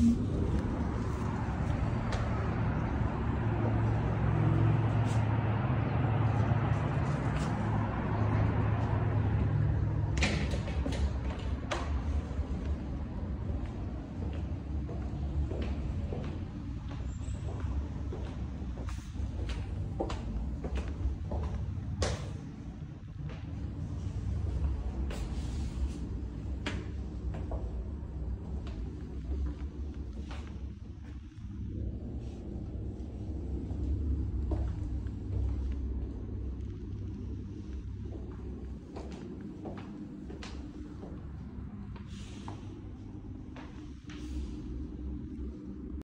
Mm-hmm.